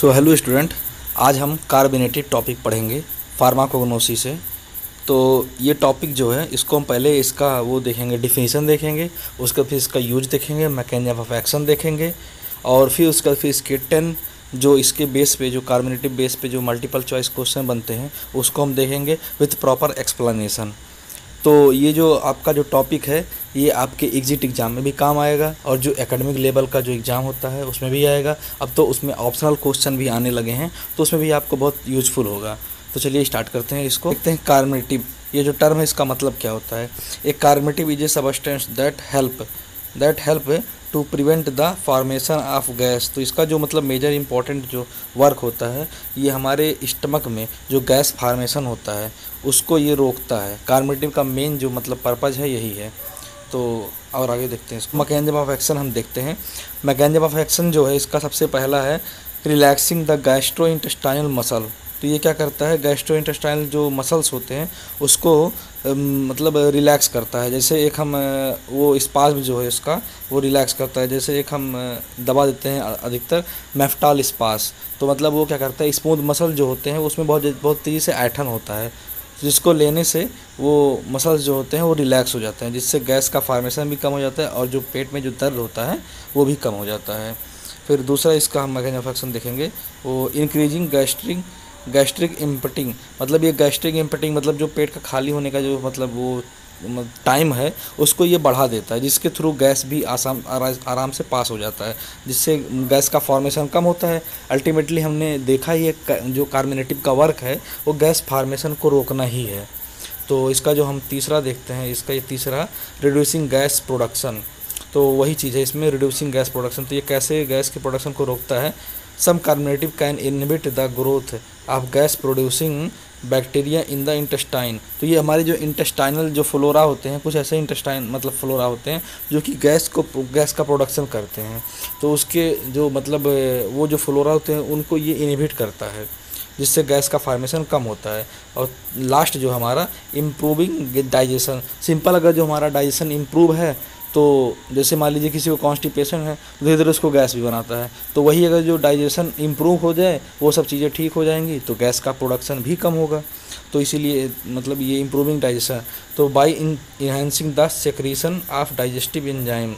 So hello student आज हम carbonated topic पढ़ेंगे फार्माकोग्नोसी से। तो ये टॉपिक जो है, इसको हम पहले इसका वो देखेंगे डिफिनीसन देखेंगे, उसका फिर इसका यूज़ देखेंगे मैकेनिज्म ऑफ़ एक्शन देखेंगे, और फिर उसका फिर इसके टेन जो इसके बेस पे, जो कार्बोनेटिव बेस पे जो मल्टीपल चॉइस क्वेश्चन बनते हैं, उसको हम देखेंगे विथ प्रॉपर एक्सप्लेनेशन तो ये जो आपका जो टॉपिक है, ये आपके एग्जिट एग्ज़ाम में भी काम आएगा और जो एकेडमिक लेवल का जो एग्ज़ाम होता है, उसमें भी आएगा। अब तो उसमें ऑप्शनल क्वेश्चन भी आने लगे हैं तो उसमें भी आपको बहुत यूजफुल होगा। तो चलिए स्टार्ट करते हैं इसको। देखते हैं कार्मेटिव ये जो टर्म है, इसका मतलब क्या होता है? एक carminative is a substance that help that help to prevent the formation of gas तो इसका जो मतलब मेजर इंपॉर्टेंट जो वर्क होता है, ये हमारे स्टमक में जो गैस फार्मेशन होता है, उसको ये रोकता है। कार्बोनेटिव का मेन जो मतलब पर्पज़ है, यही है। तो और आगे देखते हैं इसको। ऑफ़ एक्शन हम देखते हैं। मैकेनिज्म ऑफ़ एक्शन जो है, इसका सबसे पहला है relaxing the gastrointestinal muscle तो ये क्या करता है गैस्ट्रो इंटेस्टाइनल जो मसल्स होते हैं, उसको मतलब रिलैक्स करता है। जैसे एक हम वो स्पाज जो है उसका, वो रिलैक्स करता है। जैसे एक हम दबा देते हैं अधिकतर मेफ्टाल स्पास तो मतलब वो क्या करता है स्मूथ मसल जो होते हैं, उसमें बहुत बहुत तेज़ी से ऐठन होता है। जिसको लेने से वो मसल्स जो होते हैं, वो रिलैक्स हो जाते हैं, जिससे गैस का फार्मेशन भी कम हो जाता है और जो पेट में जो दर्द होता है, वो भी कम हो जाता है। फिर दूसरा इसका हम मैकेनिज्म देखेंगे, वो इंक्रीजिंग गैस्ट्रिक गैस्ट्रिक इम्पटिंग मतलब ये गैस्ट्रिक इम्पटिंग मतलब जो पेट का खाली होने का जो मतलब वो टाइम है, उसको ये बढ़ा देता है, जिसके थ्रू गैस भी आसाम, आराम से पास हो जाता है, जिससे गैस का फॉर्मेशन कम होता है। अल्टीमेटली हमने देखा ही जो कार्बोनेटिव का वर्क है, वो गैस फार्मेशन को रोकना ही है। तो इसका जो हम तीसरा देखते हैं, इसका ये तीसरा रिड्यूसिंग गैस प्रोडक्शन तो वही चीज़ है, इसमें रिड्यूसिंग गैस प्रोडक्शन तो ये कैसे गैस के प्रोडक्शन को रोकता है? Some carminative can inhibit the growth of gas producing bacteria in the intestine तो ये हमारे जो इंटेस्टाइनल जो फ्लोरा होते हैं, कुछ ऐसे इंटेस्टाइन मतलब फ्लोरा होते हैं, जो कि गैस को गैस का प्रोडक्शन करते हैं। तो उसके जो मतलब वो जो फ्लोरा होते हैं, उनको ये इनहिबिट करता है, जिससे गैस का फार्मेशन कम होता है। और लास्ट जो हमारा इम्प्रूविंग डाइजेशन सिंपल अगर जो हमारा डाइजेशन इम्प्रूव है तो जैसे मान लीजिए किसी को कॉन्स्टिपेशन है तो धीरे धीरे उसको गैस भी बनाता है। तो वही अगर जो डाइजेशन इम्प्रूव हो जाए, वो सब चीज़ें ठीक हो जाएँगी तो गैस का प्रोडक्शन भी कम होगा। तो इसीलिए मतलब ये इम्प्रूविंग डाइजेशन तो by in enhancing the secretion of digestive enzyme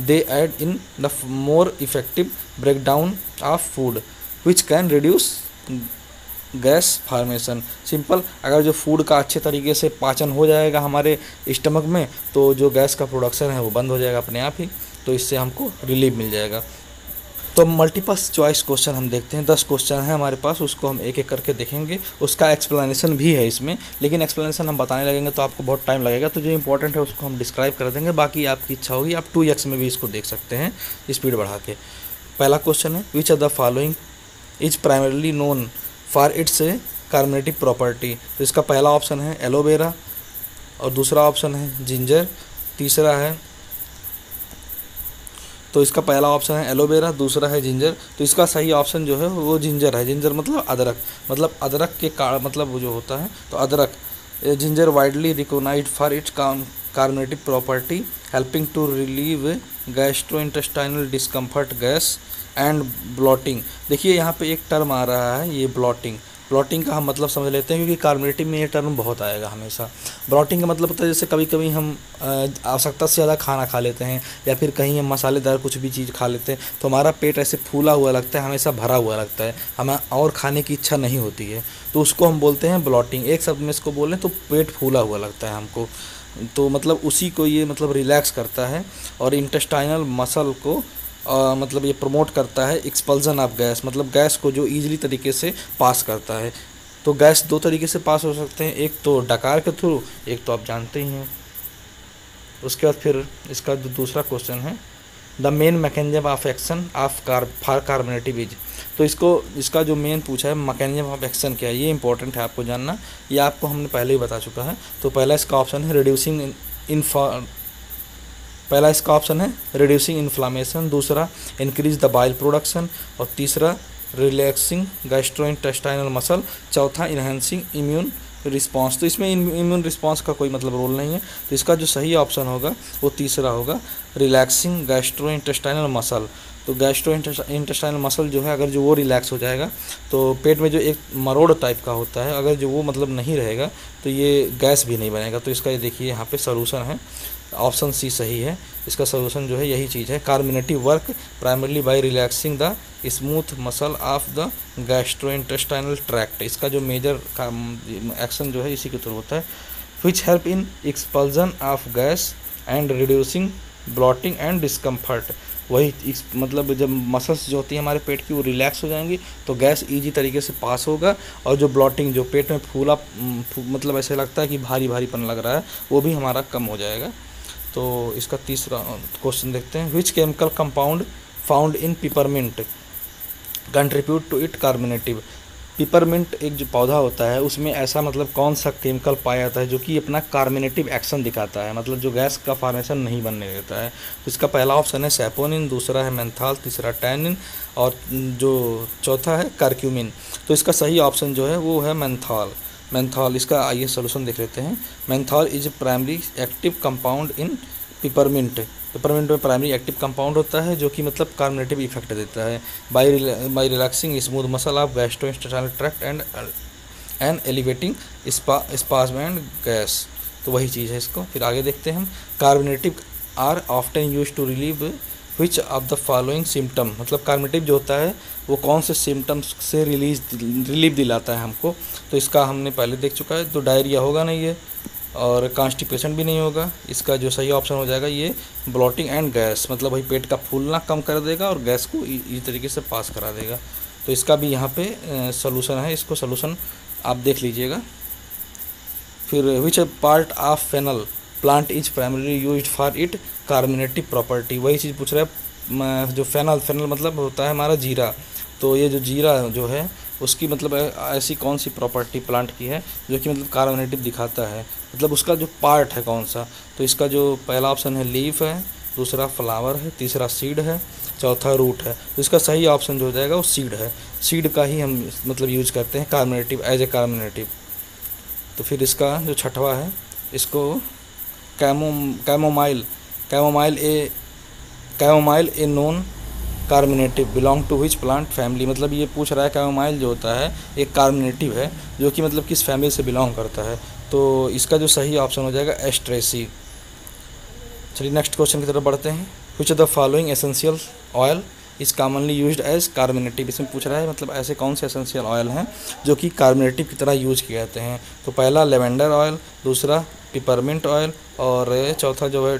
they aid in the more effective break down of food which can reduce gas formation. Simple, अगर जो फ़ूड का अच्छे तरीके से पाचन हो जाएगा हमारे स्टमक में तो जो गैस का प्रोडक्शन है वो बंद हो जाएगा अपने आप ही तो इससे हमको रिलीफ मिल जाएगा। तो मल्टीपल्स चॉइस क्वेश्चन हम देखते हैं, दस क्वेश्चन है हमारे पास, उसको हम एक एक करके देखेंगे। उसका एक्सप्लेनेशन भी है इसमें, लेकिन एक्सप्लेनेशन हम बताने लगेंगे तो आपको बहुत टाइम लगेगा तो जो इंपॉर्टेंट है उसको हम डिस्क्राइब कर देंगे। बाकी आपकी इच्छा होगी, आप टू एक्स में भी इसको देख सकते हैं स्पीड बढ़ा के। पहला क्वेश्चन है which are the following is primarily known for its carminative property तो इसका पहला ऑप्शन है एलोवेरा और दूसरा ऑप्शन है जिंजर तीसरा है तो इसका पहला ऑप्शन है एलोवेरा दूसरा है जिंजर तो इसका सही ऑप्शन जो है वो जिंजर है। जिंजर मतलब अदरक। मतलब अदरक के का मतलब वो जो होता है तो अदरक। Ginger widely recognized for its carminative property helping to relieve gastrointestinal discomfort gas and bloating देखिए यहाँ पे एक टर्म आ रहा है, ये ब्लॉटिंग ब्लॉटिंग का हम मतलब समझ लेते हैं, क्योंकि कार्बोनेटिव में ये टर्म बहुत आएगा हमेशा. ब्लॉटिंग का मतलब होता है जैसे कभी कभी हम आवश्यकता से ज़्यादा खाना खा लेते हैं, या फिर कहीं हम मसालेदार कुछ भी चीज़ खा लेते हैं तो हमारा पेट ऐसे फूला हुआ लगता है, हमेशा भरा हुआ लगता है. हमें और खाने की इच्छा नहीं होती है. तो उसको हम बोलते हैं ब्लॉटिंग एक शब्द में इसको बोलें तो पेट फूला हुआ लगता है हमको. तो मतलब उसी को ये मतलब रिलैक्स करता है और इंटेस्टाइनल मसल को आ, मतलब ये प्रमोट करता है एक्सपल्जन ऑफ़ गैस मतलब गैस को जो ईजिली तरीके से पास करता है। तो गैस दो तरीके से पास हो सकते हैं एक तो डकार के थ्रू एक तो आप जानते ही हैं। उसके बाद फिर इसका जो दूसरा क्वेश्चन है the main mechanism of action of car far carminative is तो इसको, इसका जो मेन पूछा है मैकेनिज्म ऑफ़ एक्शन क्या है? ये इंपॉर्टेंट है आपको जानना। ये आपको हमने पहले ही बता चुका है। तो पहला इसका ऑप्शन है रिड्यूसिंग इन पहला इसका ऑप्शन है रिड्यूसिंग इन्फ्लामेशन दूसरा इंक्रीज द बाइल प्रोडक्शन और तीसरा रिलैक्सिंग गैस्ट्रोइंटेस्टाइनल मसल चौथा इन्हेंसिंग इम्यून रिस्पांस तो इसमें इम्यून रिस्पांस का कोई मतलब रोल नहीं है। तो इसका जो सही ऑप्शन होगा, वो तीसरा होगा रिलैक्सिंग गैस्ट्रो इंटेस्टाइनल मसल तो गैस्ट्रो इंटेस्टाइनल मसल जो है, अगर जो वो रिलैक्स हो जाएगा तो पेट में जो एक मरोड़ टाइप का होता है, अगर जो वो मतलब नहीं रहेगा तो ये गैस भी नहीं बनेगा। तो इसका ये देखिए, यहाँ पे सोल्यूशन है। ऑप्शन सी सही है। इसका सोल्यूशन जो है यही चीज़ है। Carminative work primarily by relaxing the smooth muscle of the gastrointestinal tract इसका जो मेजर एक्शन जो है इसी के थ्रू होता है। Which help in expulsion of gas and reducing bloating and discomfort वही मतलब जब मसल्स जो होती है हमारे पेट की वो रिलैक्स हो जाएँगी तो गैस इजी तरीके से पास होगा। और जो ब्लॉटिंग जो पेट में फूला मतलब ऐसे लगता है कि भारी भारीपन लग रहा है, वो भी हमारा कम हो जाएगा। तो इसका तीसरा क्वेश्चन देखते हैं। Which chemical compound found in peppermint contribute to it carminative peppermint एक जो पौधा होता है, उसमें ऐसा मतलब कौन सा केमिकल पाया जाता है जो कि अपना कार्मिनेटिव एक्शन दिखाता है? मतलब जो गैस का फॉर्मेशन नहीं बनने देता है। तो इसका पहला ऑप्शन है सेपोनिन दूसरा है मेंथाल तीसरा टैनिन और जो चौथा है कार्क्यूमिन तो इसका सही ऑप्शन जो है, वो है मेंथाल मेंथॉल इसका आइए सोल्यूशन देख लेते हैं। Menthol is primary active compound in peppermint peppermint में प्राइमरी एक्टिव कंपाउंड होता है, जो कि मतलब कार्बोनेटिव इफ़ेक्ट देता है। By by relaxing smooth muscle of gastrointestinal tract and and alleviating spasm and gas तो वही चीज़ है इसको। फिर आगे देखते हैं carminative are often use to relieve which of the following symptom मतलब कार्मेटिव जो होता है, वो कौन से सिम्टम्स से रिलीज़ रिलीफ दिलाता है हमको? तो इसका हमने पहले देख चुका है तो डायरिया होगा नहीं ये, और कॉन्स्टिपेशन भी नहीं होगा। इसका जो सही ऑप्शन हो जाएगा ये ब्लॉटिंग एंड गैस मतलब वही पेट का फूलना कम कर देगा और गैस को इसी तरीके से पास करा देगा। तो इसका भी यहाँ पे सोल्यूशन है, इसको सोल्यूशन आप देख लीजिएगा। फिर which part of fennel plant is primary use for it carminative property वही चीज़ पूछ रहा है जो फेनल फेनल मतलब होता है हमारा जीरा। तो ये जो जीरा जो है, उसकी मतलब ऐसी कौन सी प्रॉपर्टी प्लांट की है, जो कि मतलब कार्बोनेटिव दिखाता है? मतलब उसका जो पार्ट है कौन सा? तो इसका जो पहला ऑप्शन है लीफ है, दूसरा फ्लावर है, तीसरा सीड है, चौथा रूट है। तो इसका सही ऑप्शन जो हो जाएगा वो सीड है। सीड का ही हम मतलब यूज़ करते हैं कार्बोनेटिव एज ए कार्बोनेटिव तो फिर इसका जो छठवा है, इसको camo chamomile chamomile a chamomile a non carminative belong to which plant family मतलब ये पूछ रहा है कैमोमाइल जो होता है, एक कार्मिनेटिव है, जो कि मतलब किस फैमिली से बिलोंग करता है। तो इसका जो सही ऑप्शन हो जाएगा एस्ट्रेसी चलिए नेक्स्ट क्वेश्चन की तरफ़ बढ़ते हैं। Which are the following essential oil is commonly use as carminative इसमें पूछ रहा है मतलब ऐसे कौन से एसेंशियल ऑयल हैं जो कि कार्बोनेटिव की तरह यूज़ किए जाते हैं? तो पहला लेवेंडर ऑयल दूसरा पिपरमिंट ऑयल और चौथा जो है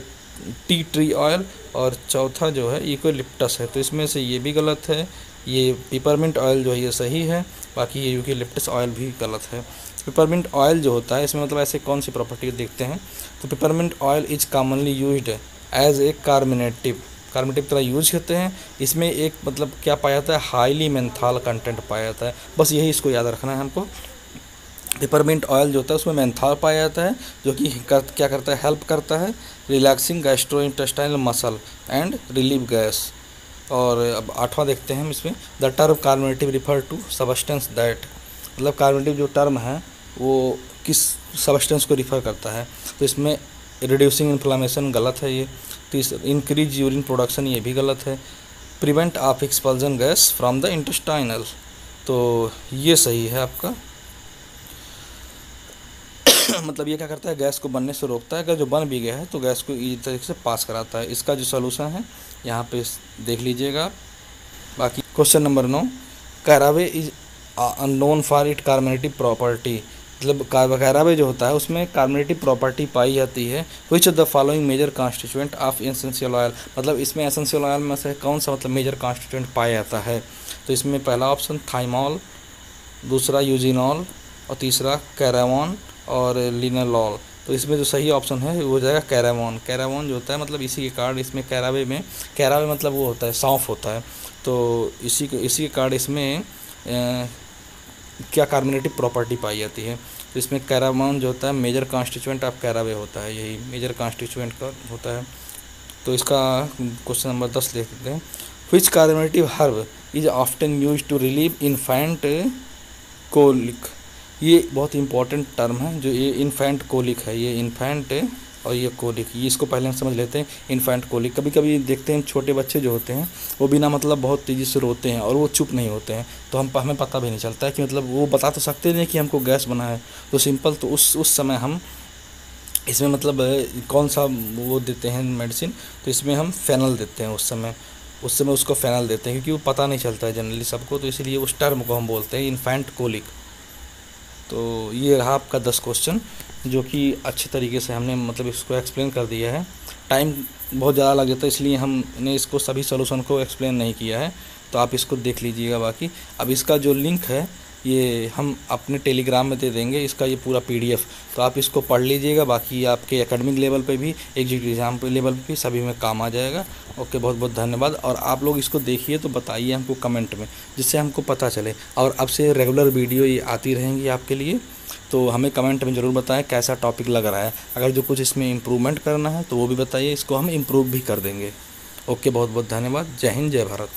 टी ट्री ऑयल और चौथा जो है यूकोलिप्टस है। तो इसमें से ये भी गलत है, ये पिपरमिंट ऑयल जो है ये सही है, बाकी ये यूकोलिप्टस ऑयल भी गलत है। पिपरमिंट ऑयल जो होता है, इसमें मतलब ऐसे कौन सी प्रॉपर्टी देखते हैं? तो peppermint oil is commonly use as a carminative carminative तरह यूज़ करते हैं। इसमें एक मतलब क्या पाया जाता है? हाईली मेंथाल कंटेंट पाया जाता है। बस यही इसको याद रखना है हमको। पिपरमिंट ऑयल जो होता है उसमें मैंथाल पाया जाता है जो कि कर, क्या करता है? हेल्प करता है। Relaxing gastrointestinal muscle and relieve gas. और अब आठवां देखते हैं हम इसमें। The term carminative refer to substance that मतलब कार्बोनेटिव जो टर्म है वो किस सबस्टेंस को रिफ़र करता है? तो इसमें रिड्यूसिंग इन्फ्लामेशन गलत है ये। तीस इंक्रीज यूरिन प्रोडक्शन ये भी गलत है। Prevent of expulsion gas from the intestinal तो ये सही है आपका। मतलब ये क्या करता है गैस को बनने से रोकता है। अगर जो बन भी गया है तो गैस को इजी तरीके से पास कराता है। इसका जो सोलूशन है, यहाँ पे देख लीजिएगा बाकी question number now. Caraway is unknown for it carminative property मतलब कैरावे जो होता है, उसमें कार्बोनेटिव प्रॉपर्टी पाई जाती है। Which of the following major constituent of essential oil मतलब इसमें एसेंशियल ऑयल में से कौन सा मतलब मेजर कॉन्स्टिट्यूएंट पाया जाता है? तो इसमें पहला ऑप्शन थाइमॉल दूसरा यूजिनॉल और तीसरा कैरामोन और लिनालॉल तो इसमें जो सही ऑप्शन है, वो हो जाएगा कैरामोन कैरामोन जो होता है मतलब इसी के कार्ड इसमें कैरावे में कैरावे मतलब वो होता है, सौंफ होता है। तो इसी इसी के कार्ड इसमें क्या कार्बोनेटिव प्रॉपर्टी पाई जाती है? तो इसमें कैरामोन जो होता है मेजर कॉन्स्टिट्यूएंट ऑफ़ कैरावे होता है, यही मेजर कॉन्स्टिट्यूएंट का होता है। तो इसका क्वेश्चन नंबर दस देख लेते हैं। Which carminative herb is often use to relieve infant colic ये बहुत इंपॉर्टेंट टर्म है, जो ये इन्फेंट कोलिक है, ये इन्फेंट और ये कोलिक ये इसको पहले हम समझ लेते हैं, इन्फेंट कोलिक कभी कभी देखते हैं, छोटे बच्चे जो होते हैं, वो बिना मतलब बहुत तेज़ी से रोते हैं और वो चुप नहीं होते हैं। तो हम हमें पता भी नहीं चलता है कि मतलब वो बता तो सकते नहीं कि हमको गैस बना है। तो सिंपल तो उस उस समय हम इसमें मतलब कौन सा वो देते हैं मेडिसिन तो इसमें हम फेनल देते हैं उस समय। उस समय उसको फेनल देते हैं, क्योंकि वो पता नहीं चलता है जनरली सबको तो इसलिए उस टर्म को हम बोलते हैं इन्फेंट कोलिक तो ये रहा आपका दस क्वेश्चन जो कि अच्छे तरीके से हमने मतलब इसको एक्सप्लेन कर दिया है। टाइम बहुत ज़्यादा लग जाता है, इसलिए हमने इसको सभी सोल्यूशन को एक्सप्लेन नहीं किया है। तो आप इसको देख लीजिएगा बाकी। अब इसका जो लिंक है ये हम अपने टेलीग्राम में दे देंगे, इसका ये पूरा पीडीएफ। तो आप इसको पढ़ लीजिएगा, बाकी आपके एकेडमिक लेवल पे भी एग्जीक्यूटिव एग्ज़ाम लेवल पे भी सभी में काम आ जाएगा। ओके बहुत बहुत धन्यवाद। और आप लोग इसको देखिए तो बताइए हमको कमेंट में, जिससे हमको पता चले। और अब से रेगुलर वीडियो ये आती रहेंगी आपके लिए तो हमें कमेंट में ज़रूर बताएँ कैसा टॉपिक लग रहा है। अगर जो कुछ इसमें इम्प्रूवमेंट करना है तो वो भी बताइए, इसको हम इम्प्रूव भी कर देंगे। ओके बहुत बहुत धन्यवाद। जय हिंद, जय भारत।